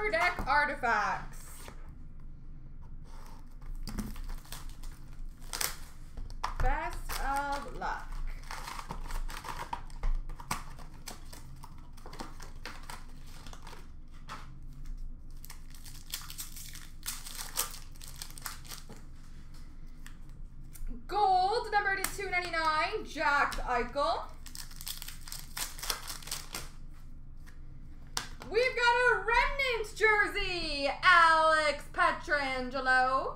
Upper Deck Artifacts. Best of luck. Gold, number to 299, Jack Eichel. Jersey, Alex Pietrangelo.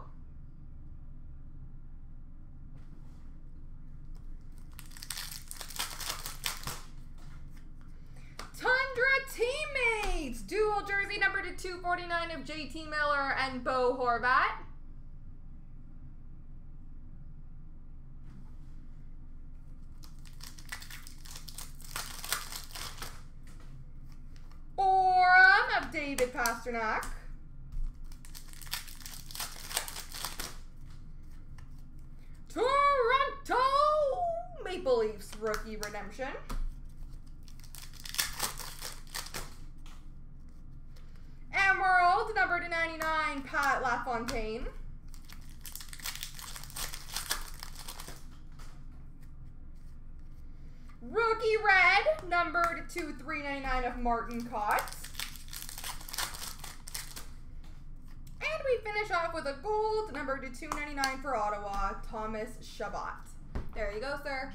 Tundra Teammates, dual jersey number to 249 of JT Miller and Bo Horvat. Aurum of David Pastrnak. Toronto Maple Leafs rookie redemption. Emerald, number to 99, Pat LaFontaine. Rookie red, number to 2399 of Martin Cox. Off with a gold, number to 299 for Ottawa, Thomas Chabot. There you go, sir.